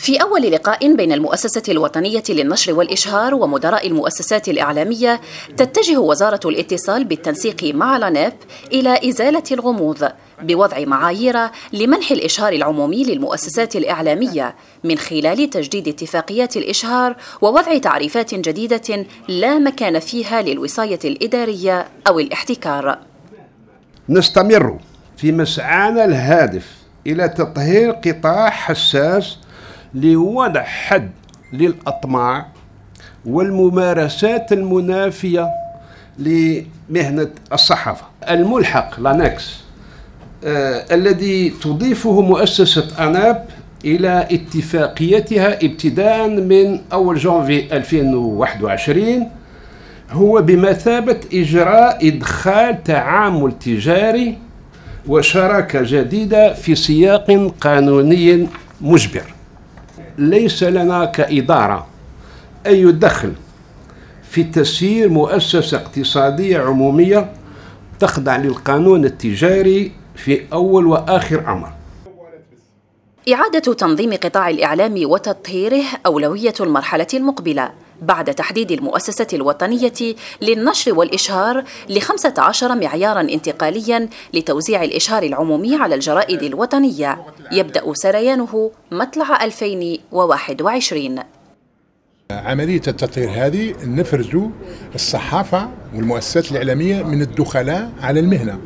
في أول لقاء بين المؤسسة الوطنية للنشر والإشهار ومدراء المؤسسات الإعلامية تتجه وزارة الاتصال بالتنسيق مع لانيب إلى إزالة الغموض بوضع معايير لمنح الإشهار العمومي للمؤسسات الإعلامية من خلال تجديد اتفاقيات الإشهار ووضع تعريفات جديدة لا مكان فيها للوصاية الإدارية أو الاحتكار. نستمر في مسعانا الهادف إلى تطهير قطاع حساس لوضع حد للأطماع والممارسات المنافية لمهنة الصحافة. الملحق لانكس آه الذي تضيفه مؤسسة أناب إلى اتفاقيتها ابتداء من أول جانفي 2021 هو بمثابة إجراء إدخال تعامل تجاري وشراكة جديدة في سياق قانوني مجبر. ليس لنا كإدارة أي دخل في تسيير مؤسسة اقتصادية عمومية تخضع للقانون التجاري في أول وآخر أمر. إعادة تنظيم قطاع الإعلام وتطهيره أولوية المرحلة المقبلة. بعد تحديد المؤسسة الوطنية للنشر والإشهار لخمسة عشر معيارا انتقاليا لتوزيع الإشهار العمومي على الجرائد الوطنية. يبدأ سريانه مطلع 2021 عملية التطهير هذه نفرز الصحافة والمؤسسات الإعلامية من الدخلاء على المهنة.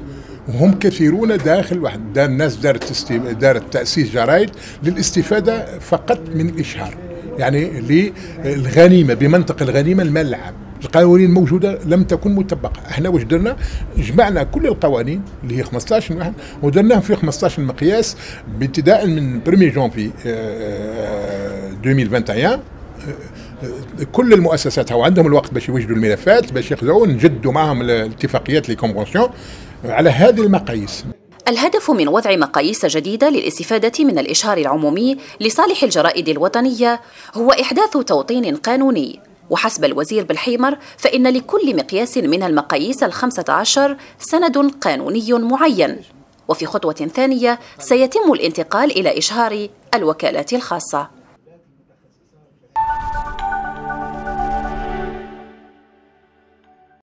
وهم كثيرون داخل واحد. دار الناس دارت دارت تأسيس جرائد للاستفادة فقط من الإشهار. يعني للغنيمة بمنطق الغنيمة المال العام القوانين الموجوده لم تكن مطبقة. إحنا واش درنا؟ جمعنا كل القوانين اللي هي 15 واحد ودرناهم في 15 مقياس ابتداء من 1 جونفي 2021 كل المؤسسات هو عندهم الوقت باش يوجدوا الملفات باش ياخذوا نجدوا معهم الاتفاقيات les conventions على هذه المقاييس. الهدف من وضع مقاييس جديدة للاستفادة من الإشهار العمومي لصالح الجرائد الوطنية هو إحداث توطين قانوني. وحسب الوزير بالحيمر فإن لكل مقياس من المقاييس الخمسة عشر سند قانوني معين. وفي خطوة ثانية سيتم الانتقال إلى إشهار الوكالات الخاصة.